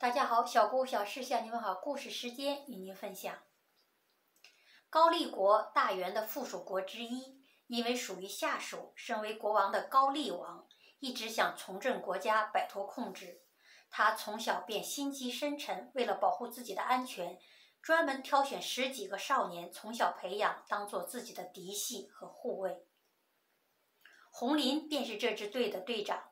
大家好，小姑小事向你们好，故事时间与您分享。高丽国大元的附属国之一，因为属于下属，身为国王的高丽王一直想重振国家，摆脱控制。他从小便心机深沉，为了保护自己的安全，专门挑选十几个少年，从小培养，当做自己的嫡系和护卫。红林便是这支队的队长。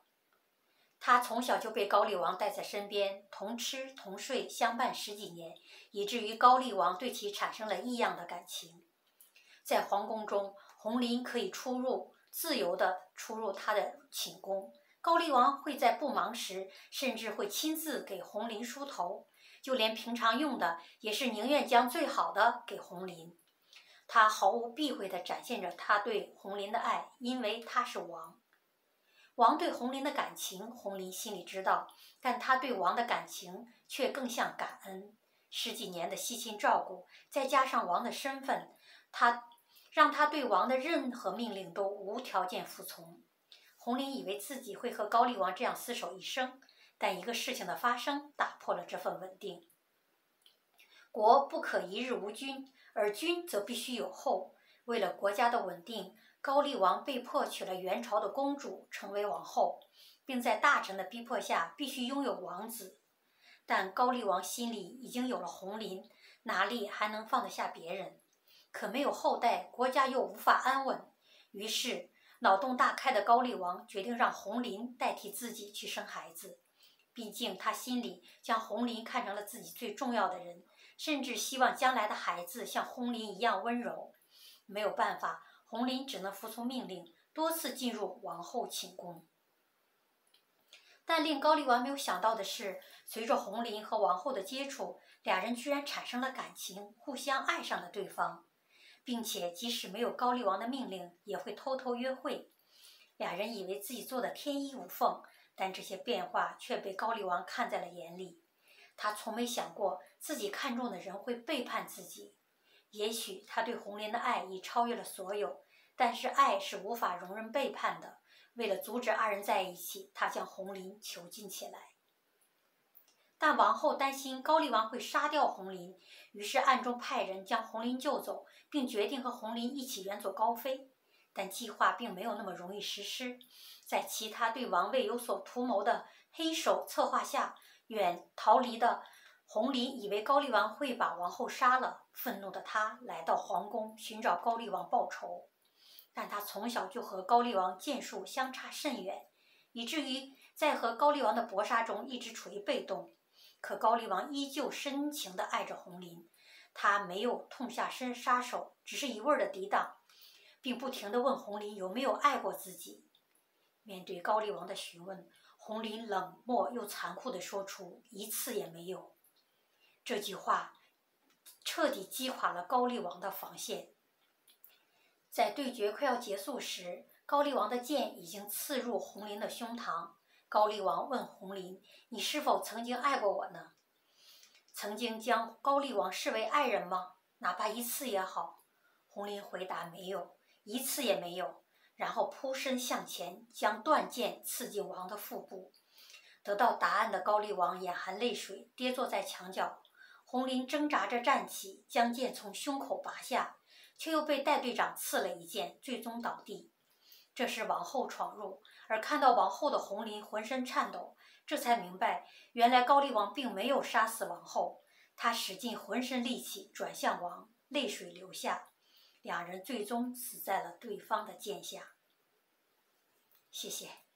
他从小就被高丽王带在身边，同吃同睡，相伴十几年，以至于高丽王对其产生了异样的感情。在皇宫中，红林可以出入自由的出入他的寝宫。高丽王会在不忙时，甚至会亲自给红林梳头，就连平常用的，也是宁愿将最好的给红林。他毫无避讳地展现着他对红林的爱，因为他是王。王对红林的感情，红林心里知道，但他对王的感情却更像感恩。十几年的悉心照顾，再加上王的身份，他让他对王的任何命令都无条件服从。红林以为自己会和高丽王这样厮守一生，但一个事情的发生打破了这份稳定。国不可一日无君，而君则必须有后。为了国家的稳定。高丽王被迫娶了元朝的公主，成为王后，并在大臣的逼迫下必须拥有王子。但高丽王心里已经有了红林，哪里还能放得下别人？可没有后代，国家又无法安稳。于是，脑洞大开的高丽王决定让红林代替自己去生孩子。毕竟他心里将红林看成了自己最重要的人，甚至希望将来的孩子像红林一样温柔。没有办法。红林只能服从命令，多次进入王后寝宫。但令高丽王没有想到的是，随着红林和王后的接触，俩人居然产生了感情，互相爱上了对方，并且即使没有高丽王的命令，也会偷偷约会。俩人以为自己做的天衣无缝，但这些变化却被高丽王看在了眼里。他从没想过自己看中的人会背叛自己。也许他对红林的爱已超越了所有，但是爱是无法容忍背叛的。为了阻止二人在一起，他将红林囚禁起来。但王后担心高丽王会杀掉红林，于是暗中派人将红林救走，并决定和红林一起远走高飞。但计划并没有那么容易实施，在其他对王位有所图谋的黑手策划下，远逃离的。红林以为高丽王会把王后杀了，愤怒的他来到皇宫寻找高丽王报仇，但他从小就和高丽王剑术相差甚远，以至于在和高丽王的搏杀中一直处于被动。可高丽王依旧深情地爱着红林，他没有痛下身杀手，只是一味的抵挡，并不停地问红林有没有爱过自己。面对高丽王的询问，红林冷漠又残酷地说出一次也没有。这句话彻底击垮了高丽王的防线。在对决快要结束时，高丽王的剑已经刺入红林的胸膛。高丽王问红林：“你是否曾经爱过我呢？曾经将高丽王视为爱人吗？哪怕一次也好。”红林回答：“没有，一次也没有。”然后扑身向前，将断剑刺进王的腹部。得到答案的高丽王眼含泪水，跌坐在墙角。红林挣扎着站起，将剑从胸口拔下，却又被戴队长刺了一剑，最终倒地。这时王后闯入，而看到王后的红林浑身颤抖，这才明白，原来高丽王并没有杀死王后。他使尽浑身力气转向王，泪水流下，两人最终死在了对方的剑下。谢谢。